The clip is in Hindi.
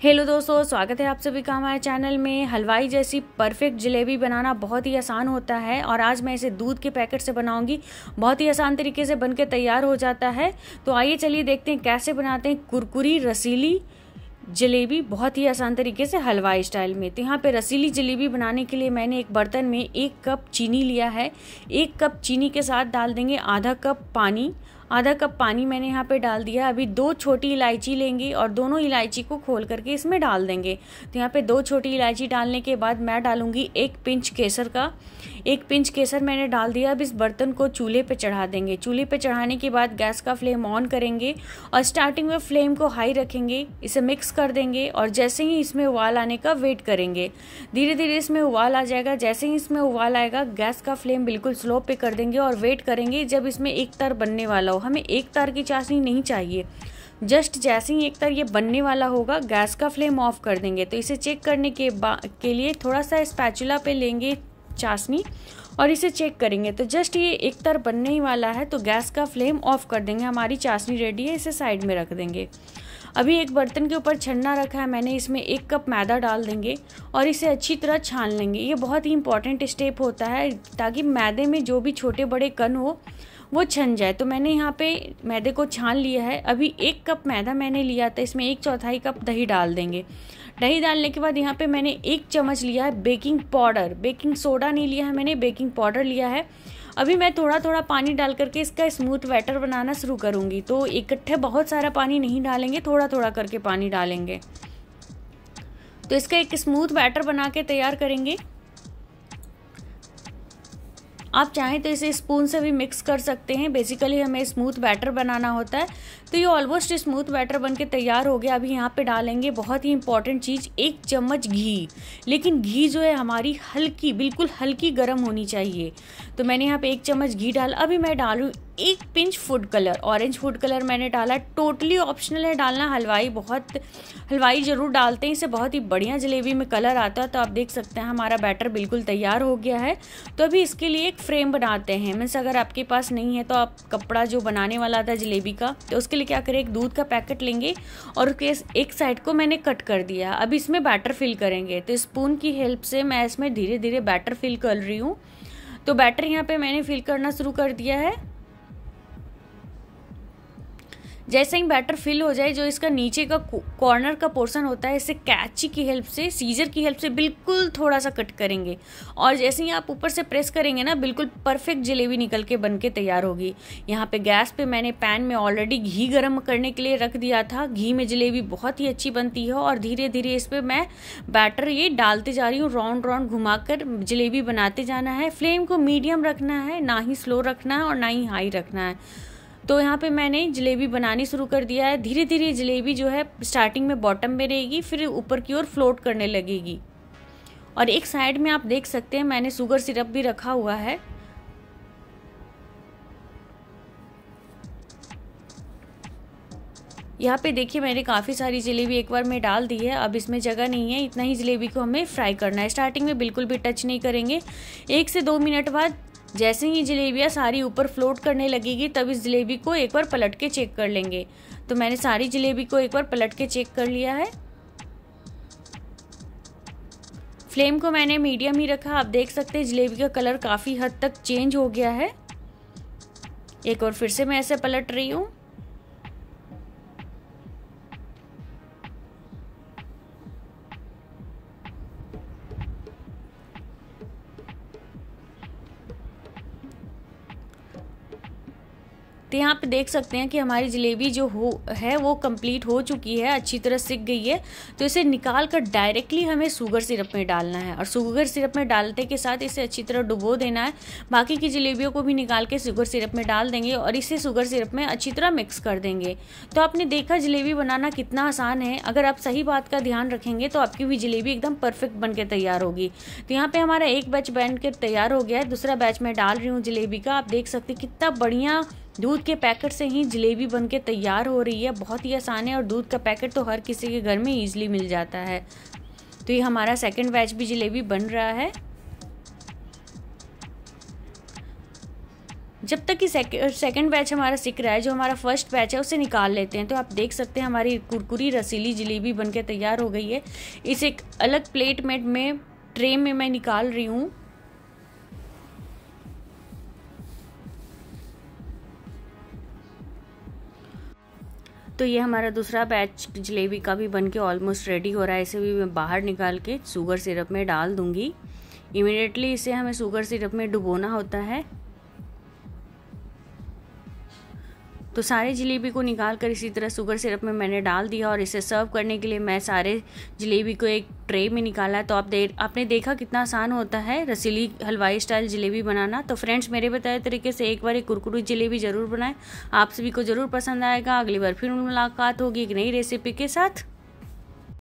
हेलो दोस्तों, स्वागत है आप सभी का हमारे चैनल में। हलवाई जैसी परफेक्ट जलेबी बनाना बहुत ही आसान होता है और आज मैं इसे दूध के पैकेट से बनाऊँगी। बहुत ही आसान तरीके से बनके तैयार हो जाता है। तो आइए चलिए देखते हैं कैसे बनाते हैं कुरकुरी रसीली जलेबी। बहुत ही आसान तरीके से हलवाई स्टाइल में। तो यहाँ पे रसीली जलेबी बनाने के लिए मैंने एक बर्तन में एक कप चीनी लिया है। एक कप चीनी के साथ डाल देंगे आधा कप पानी आधा कप पानी मैंने यहाँ पे डाल दिया अभी दो छोटी इलायची लेंगे और दोनों इलायची को खोल करके इसमें डाल देंगे। तो यहाँ पे दो छोटी इलायची डालने के बाद मैं डालूँगी एक पिंच केसर का। एक पिंच केसर मैंने डाल दिया। अब इस बर्तन को चूल्हे पे चढ़ा देंगे। चूल्हे पे चढ़ाने के बाद गैस का फ्लेम ऑन करेंगे और स्टार्टिंग में फ्लेम को हाई रखेंगे। इसे मिक्स कर देंगे और जैसे ही इसमें उबाल आने का वेट करेंगे। धीरे धीरे इसमें उबाल आ जाएगा। जैसे ही इसमें उबाल आएगा, गैस का फ्लेम बिल्कुल स्लो पे कर देंगे और वेट करेंगे जब इसमें एक तर बनने वाला हो। हमें एक तार की चाशनी नहीं चाहिए। जस्ट जैसे ही एक तार ये बनने वाला होगा, गैस का फ्लेम ऑफ़ कर देंगे। तो इसे चेक करने के के लिए थोड़ा सा स्पैचुला पे लेंगे चाशनी और इसे चेक करेंगे। तो जस्ट ये एक तार बनने ही वाला है तो गैस का फ्लेम ऑफ़ कर देंगे। हमारी चाशनी रेडी है, इसे साइड में रख देंगे। अभी एक बर्तन के ऊपर छन्ना रखा है मैंने, इसमें एक कप मैदा डाल देंगे और इसे अच्छी तरह छान लेंगे। ये बहुत ही इंपॉर्टेंट स्टेप होता है, ताकि मैदे में जो भी छोटे बड़े कण हो वो छन जाए। तो मैंने यहाँ पे मैदे को छान लिया है। अभी एक कप मैदा मैंने लिया था, इसमें एक चौथाई कप दही डाल देंगे। दही डालने के बाद यहाँ पे मैंने एक चम्मच लिया है बेकिंग पाउडर। बेकिंग सोडा नहीं लिया है मैंने, बेकिंग पाउडर लिया है। अभी मैं थोड़ा थोड़ा पानी डाल करके इसका स्मूथ बैटर बनाना शुरू करूँगी। तो इकट्ठे बहुत सारा पानी नहीं डालेंगे थोड़ा थोड़ा करके पानी डालेंगे। तो इसका एक स्मूथ बैटर बना के तैयार करेंगे। आप चाहें तो इसे स्पून से भी मिक्स कर सकते हैं। बेसिकली हमें स्मूथ बैटर बनाना होता है। तो ये ऑलमोस्ट स्मूथ बैटर बन के तैयार हो गया। अभी यहाँ पे डालेंगे बहुत ही इंपॉर्टेंट चीज़, एक चम्मच घी। लेकिन घी जो है हमारी हल्की, बिल्कुल हल्की गर्म होनी चाहिए। तो मैंने यहाँ पे एक चम्मच घी डाला। अभी मैं डालूँ एक pinch food colour orange food colour मैंने डाला। टोटली ऑप्शनल है डालना, हलवाई बहुत, हलवाई ज़रूर डालते हैं इससे बहुत ही बढ़िया जलेबी में कलर आता है। तो आप देख सकते हैं हमारा बैटर बिल्कुल तैयार हो गया है। तो अभी इसके लिए एक फ्रेम बनाते हैं। मीन्स अगर आपके पास नहीं है तो आप कपड़ा जो बनाने वाला था जलेबी का तो उसके लिए क्या करें, एक दूध का पैकेट लेंगे और उसके एक साइड को मैंने कट कर दिया अब इसमें बैटर फिल करेंगे। तो स्पून की हेल्प से मैं इसमें धीरे धीरे बैटर फिल कर रही हूँ। तो बैटर यहाँ पे मैंने फिल करना शुरू कर दिया है। जैसे ही बैटर फिल हो जाए, जो इसका नीचे का कॉर्नर का पोर्शन होता है इसे कैची की हेल्प से सीजर की हेल्प से बिल्कुल थोड़ा सा कट करेंगे। और जैसे ही आप ऊपर से प्रेस करेंगे ना, बिल्कुल परफेक्ट जलेबी निकल के बन के तैयार होगी। यहाँ पे गैस पे मैंने पैन में ऑलरेडी घी गर्म करने के लिए रख दिया था। घी में जलेबी बहुत ही अच्छी बनती है और धीरे धीरे इस पर मैं बैटर ये डालते जा रही हूँ राउंड राउंड घुमाकर जलेबी बनाते जाना है। फ्लेम को मीडियम रखना है, ना ही स्लो रखना है और ना ही हाई रखना है। तो यहाँ पे मैंने जलेबी बनानी शुरू कर दिया है। धीरे धीरे जलेबी जो है स्टार्टिंग में बॉटम में रहेगी, फिर ऊपर की ओर फ्लोट करने लगेगी। और एक साइड में आप देख सकते हैं, मैंने शुगर सिरप भी रखा हुआ है। यहाँ पे देखिए, मैंने काफ़ी सारी जलेबी एक बार में डाल दी है। अब इसमें जगह नहीं है, इतना ही जलेबी को हमें फ्राई करना है। स्टार्टिंग में बिल्कुल भी टच नहीं करेंगे। एक से दो मिनट बाद जैसे ही जलेबियाँ सारी ऊपर फ्लोट करने लगेगी, तब इस जलेबी को एक बार पलट के चेक कर लेंगे। तो मैंने सारी जलेबी को एक बार पलट के चेक कर लिया है। फ्लेम को मैंने मीडियम ही रखा। आप देख सकते हैं जलेबी का कलर काफ़ी हद तक चेंज हो गया है। एक और फिर से मैं ऐसे पलट रही हूँ। तो यहाँ पे देख सकते हैं कि हमारी जलेबी जो हो, है, वो कंप्लीट हो चुकी है, अच्छी तरह सिक गई है। तो इसे निकाल कर डायरेक्टली हमें शुगर सिरप में डालना है और शुगर सिरप में डालते के साथ इसे अच्छी तरह डुबो देना है। बाकी की जलेबियों को भी निकाल के शुगर सिरप में डाल देंगे और इसे शुगर सिरप में अच्छी तरह मिक्स कर देंगे। तो आपने देखा जलेबी बनाना कितना आसान है। अगर आप सही बात का ध्यान रखेंगे तो आपकी भी जलेबी एकदम परफेक्ट बन तैयार होगी। तो यहाँ पर हमारा एक बैच बन तैयार हो गया है। दूसरा बैच मैं डाल रही हूँ जलेबी का। आप देख सकते कितना बढ़िया दूध के पैकेट से ही जलेबी बन के तैयार हो रही है। बहुत ही आसान है और दूध का पैकेट तो हर किसी के घर में ईजिली मिल जाता है। तो ये हमारा सेकंड बैच भी जलेबी बन रहा है। जब तक कि सेकंड बैच हमारा सिक रहा है, जो हमारा फ़र्स्ट बैच है, उसे निकाल लेते हैं। तो आप देख सकते हैं हमारी कुरकुरी रसीली जलेबी बनके तैयार हो गई है। इसे एक अलग प्लेट में में ट्रे में मैं निकाल रही हूँ। तो ये हमारा दूसरा बैच जलेबी का भी बन के ऑलमोस्ट रेडी हो रहा है। इसे भी मैं बाहर निकाल के शुगर सिरप में डाल दूँगी। इमिडिएटली इसे हमें शुगर सिरप में डुबोना होता है। तो सारे जलेबी को निकाल कर इसी तरह शुगर सिरप में मैंने डाल दिया और इसे सर्व करने के लिए मैं सारे जलेबी को एक ट्रे में निकाला तो आप दे, आपने देखा कितना आसान होता है रसीली हलवाई स्टाइल जलेबी बनाना? तो फ्रेंड्स मेरे बताए तरीके से एक बार एक कुरकुरी जलेबी ज़रूर बनाएँ। आप सभी को ज़रूर पसंद आएगा। अगली बार फिर मुलाकात होगी एक नई रेसिपी के साथ।